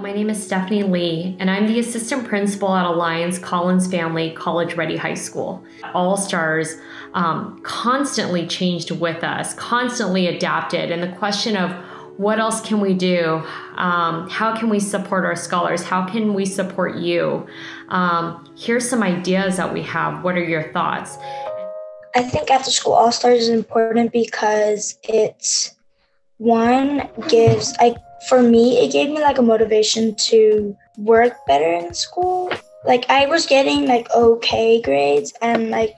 My name is Stephanie Lee, and I'm the assistant principal at Alliance Collins Family College Ready High School. All Stars um, constantly changed with us, constantly adapted, and the question of what else can we do? Um, how can we support our scholars? How can we support you? Um, here's some ideas that we have. What are your thoughts? I think After School All Stars is important because it's one gives I for me it gave me like a motivation to work better in school. Like I was getting like okay grades and like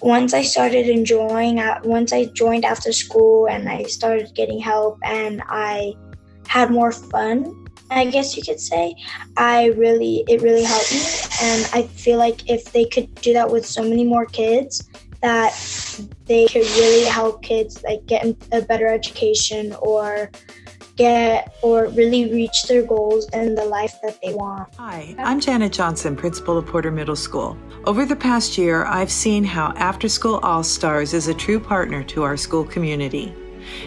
once I started enjoying, uh, once I joined after school and I started getting help and I had more fun, I guess you could say, I really, it really helped me. And I feel like if they could do that with so many more kids, that they could really help kids like get a better education or get or really reach their goals and the life that they want. Hi, I'm Janet Johnson, principal of Porter Middle School. Over the past year, I've seen how After School All Stars is a true partner to our school community.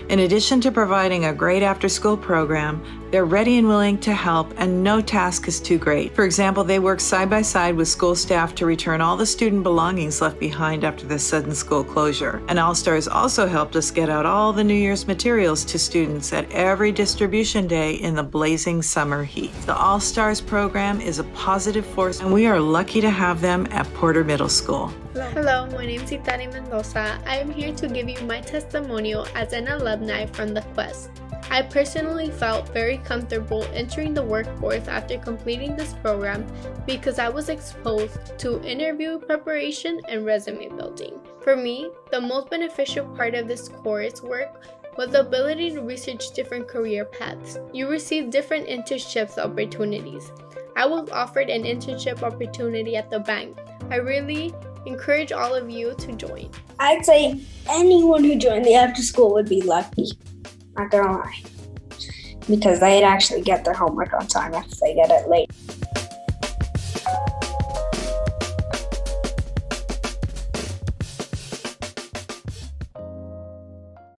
In addition to providing a great after school program, they're ready and willing to help, and no task is too great. For example, they work side by side with school staff to return all the student belongings left behind after the sudden school closure. And All Stars also helped us get out all the New Year's materials to students at every distribution day in the blazing summer heat. The All Stars program is a positive force, and we are lucky to have them at Porter Middle School. Hello. My name is Itani Mendoza. I am here to give you my testimonial as an alumni from the Quest. I personally felt very comfortable entering the workforce after completing this program because I was exposed to interview preparation and resume building. For me, the most beneficial part of this coursework was the ability to research different career paths. You receive different internships opportunities. I was offered an internship opportunity at the bank. I really encourage all of you to join. I'd say anyone who joined the after school would be lucky. Not gonna lie. Because they'd actually get their homework on time if they get it late.